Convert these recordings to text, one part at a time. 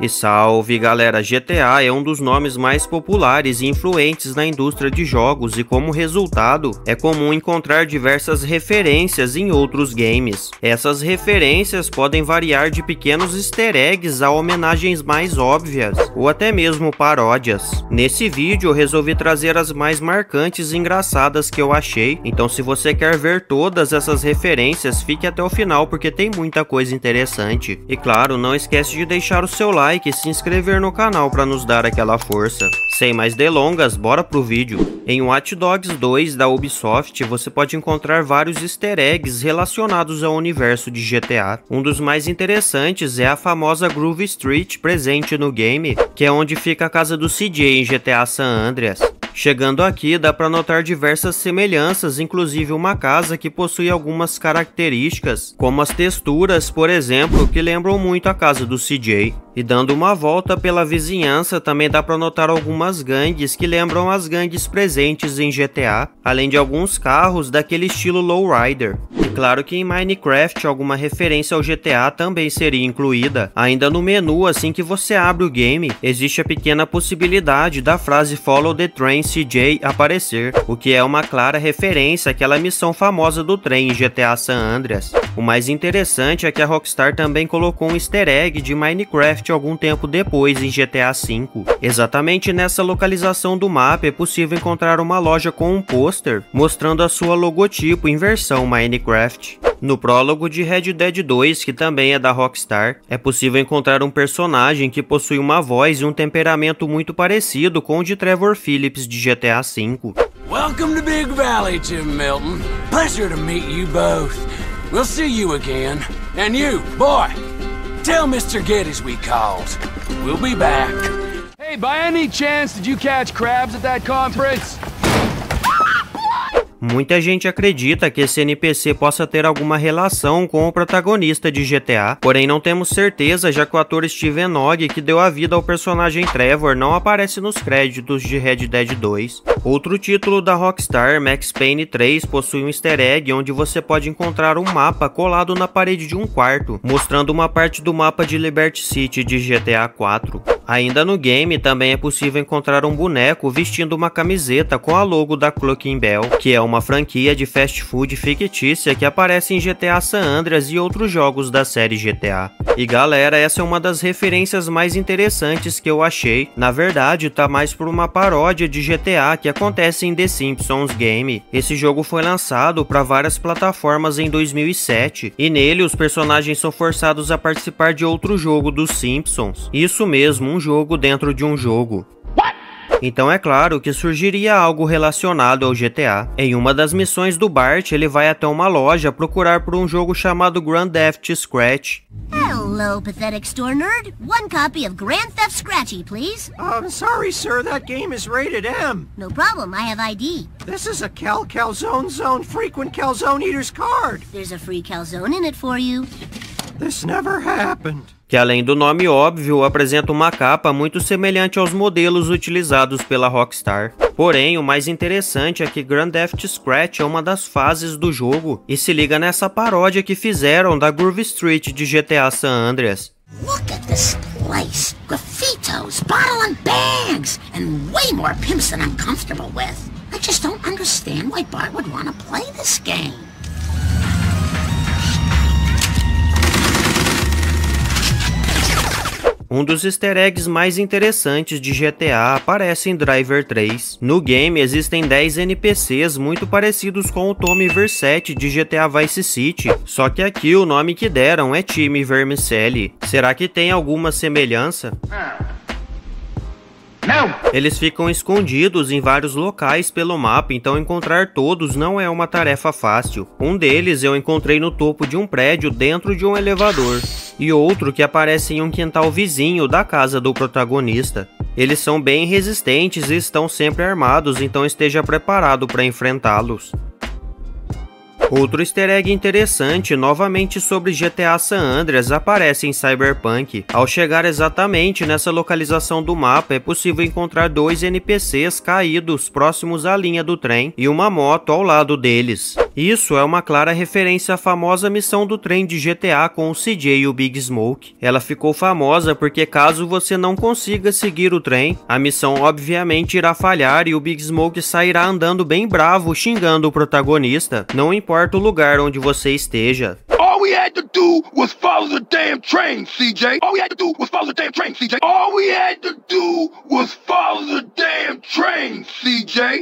E salve galera, GTA é um dos nomes mais populares e influentes na indústria de jogos e como resultado, é comum encontrar diversas referências em outros games. Essas referências podem variar de pequenos easter eggs a homenagens mais óbvias, ou até mesmo paródias. Nesse vídeo eu resolvi trazer as mais marcantes e engraçadas que eu achei, então se você quer ver todas essas referências, fique até o final porque tem muita coisa interessante. E claro, não esquece de deixar o seu like like e se inscrever no canal para nos dar aquela força. Sem mais delongas, bora pro vídeo. Em Watch Dogs 2 da Ubisoft, você pode encontrar vários easter eggs relacionados ao universo de GTA. Um dos mais interessantes é a famosa Groove Street presente no game, que é onde fica a casa do CJ em GTA San Andreas. Chegando aqui, dá para notar diversas semelhanças, inclusive uma casa que possui algumas características, como as texturas, por exemplo, que lembram muito a casa do CJ. E dando uma volta pela vizinhança, também dá para notar algumas gangues que lembram as gangues presentes em GTA, além de alguns carros daquele estilo lowrider. E claro que em Minecraft alguma referência ao GTA também seria incluída. Ainda no menu, assim que você abre o game, existe a pequena possibilidade da frase Follow the Train CJ aparecer, o que é uma clara referência àquela missão famosa do trem em GTA San Andreas. O mais interessante é que a Rockstar também colocou um easter egg de Minecraft algum tempo depois em GTA V. Exatamente nessa localização do mapa é possível encontrar uma loja com um pôster mostrando a sua logotipo em versão Minecraft. No prólogo de Red Dead 2, que também é da Rockstar, é possível encontrar um personagem que possui uma voz e um temperamento muito parecido com o de Trevor Phillips de GTA V. Welcome to Big Valley, Tim Milton. Pleasure to meet you both. We'll see you again. And you, boy, tell Mr. Geddes we called. We'll be back. Hey, by any chance, did you catch crabs at that conference? Muita gente acredita que esse NPC possa ter alguma relação com o protagonista de GTA, porém não temos certeza já que o ator Steven Ogg, que deu a vida ao personagem Trevor, não aparece nos créditos de Red Dead 2. Outro título da Rockstar, Max Payne 3, possui um easter egg onde você pode encontrar um mapa colado na parede de um quarto, mostrando uma parte do mapa de Liberty City de GTA 4. Ainda no game, também é possível encontrar um boneco vestindo uma camiseta com a logo da Cloaking Bell, que é uma franquia de fast food fictícia que aparece em GTA San Andreas e outros jogos da série GTA. E galera, essa é uma das referências mais interessantes que eu achei. Na verdade, tá mais por uma paródia de GTA que acontece em The Simpsons Game. Esse jogo foi lançado para várias plataformas em 2007 e nele os personagens são forçados a participar de outro jogo dos Simpsons. Isso mesmo, um jogo dentro de um jogo. Então é claro que surgiria algo relacionado ao GTA. Em uma das missões do Bart, ele vai até uma loja procurar por um jogo chamado Grand Theft Scratch. Hello, pathetic store nerd. One copy of Grand Theft Scratchy, please. I'm sorry, sir. That game is rated M. No problem. I have ID. This is a Cal Calzone Zone frequent calzone eater's card. There's a free calzone in it for you. This never happened que além do nome óbvio, apresenta uma capa muito semelhante aos modelos utilizados pela Rockstar. Porém, o mais interessante é que Grand Theft Scratch é uma das fases do jogo e se liga nessa paródia que fizeram da Groove Street de GTA San Andreas. Look at this place. Graffitos, bottle and bags, and way more pimps than I'm comfortable with. I just don't understand why Bart would want to play this game. Um dos easter eggs mais interessantes de GTA aparece em Driver 3. No game existem 10 NPCs muito parecidos com o Tommy Versetti de GTA Vice City, só que aqui o nome que deram é Time Vermicelli. Será que tem alguma semelhança? Não! Eles ficam escondidos em vários locais pelo mapa, então encontrar todos não é uma tarefa fácil. Um deles eu encontrei no topo de um prédio dentro de um elevador e outro que aparece em um quintal vizinho da casa do protagonista. Eles são bem resistentes e estão sempre armados, então esteja preparado para enfrentá-los. Outro easter egg interessante, novamente sobre GTA San Andreas, aparece em Cyberpunk. Ao chegar exatamente nessa localização do mapa, é possível encontrar dois NPCs caídos próximos à linha do trem e uma moto ao lado deles. Isso é uma clara referência à famosa missão do trem de GTA com o CJ e o Big Smoke. Ela ficou famosa porque caso você não consiga seguir o trem, a missão obviamente irá falhar e o Big Smoke sairá andando bem bravo xingando o protagonista, não importa o lugar onde você esteja. All we had to do was follow the damn train, CJ. All we had to do was follow the damn train, CJ. All we had to do was follow the damn train, CJ.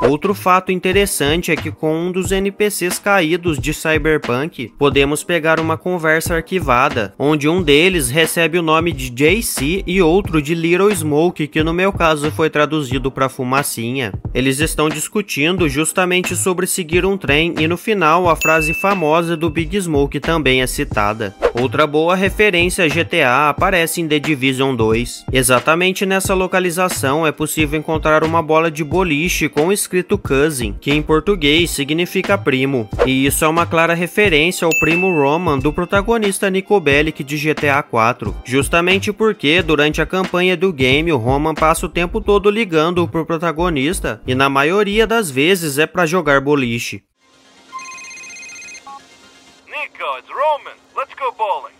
Outro fato interessante é que com um dos NPCs caídos de Cyberpunk, podemos pegar uma conversa arquivada, onde um deles recebe o nome de JC e outro de Little Smoke, que no meu caso foi traduzido para fumacinha. Eles estão discutindo justamente sobre seguir um trem e no final a frase famosa do Big Smoke também é citada. Outra boa referência a GTA aparece em The Division 2. Exatamente nessa localização é possível encontrar uma bola de boliche com escrito cousin, que em português significa primo. E isso é uma clara referência ao primo Roman do protagonista Nico Bellic de GTA 4. Justamente porque durante a campanha do game o Roman passa o tempo todo ligando pro protagonista e na maioria das vezes é para jogar boliche. Nico, it's Roman. Let's go bowling.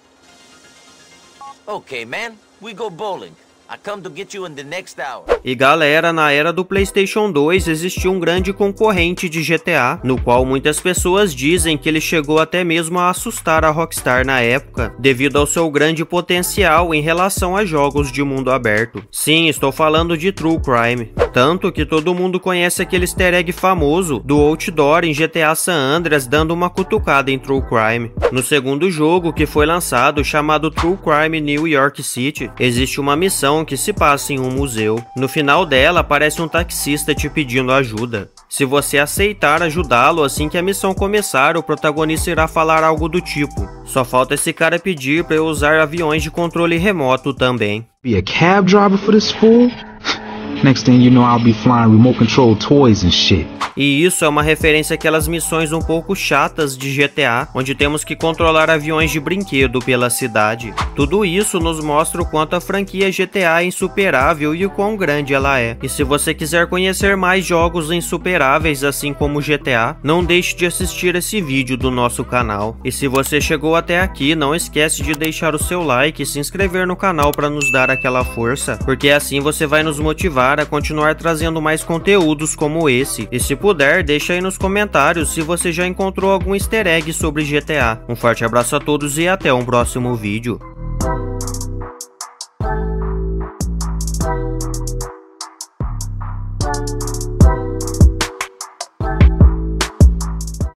Okay, man. We go bowling. I come to get you in the next hour. E galera, na era do PlayStation 2 existia um grande concorrente de GTA, no qual muitas pessoas dizem que ele chegou até mesmo a assustar a Rockstar na época, devido ao seu grande potencial em relação a jogos de mundo aberto. Sim, estou falando de True Crime. Tanto que todo mundo conhece aquele easter egg famoso do outdoor em GTA San Andreas dando uma cutucada em True Crime. No segundo jogo que foi lançado, chamado True Crime New York City, existe uma missão que se passa em um museu. No final dela aparece um taxista te pedindo ajuda. Se você aceitar ajudá-lo assim que a missão começar, o protagonista irá falar algo do tipo: Só falta esse cara pedir para eu usar aviões de controle remoto também. Be a cab driver for this fool? Next thing you know, I'll be flying remote control toys and shit. E isso é uma referência àquelas missões um pouco chatas de GTA, onde temos que controlar aviões de brinquedo pela cidade. Tudo isso nos mostra o quanto a franquia GTA é insuperável e o quão grande ela é. E se você quiser conhecer mais jogos insuperáveis assim como GTA, não deixe de assistir esse vídeo do nosso canal. E se você chegou até aqui, não esquece de deixar o seu like e se inscrever no canal para nos dar aquela força, porque assim você vai nos motivar a continuar trazendo mais conteúdos como esse. E se puder, deixa aí nos comentários se você já encontrou algum easter egg sobre GTA. Um forte abraço a todos e até um próximo vídeo.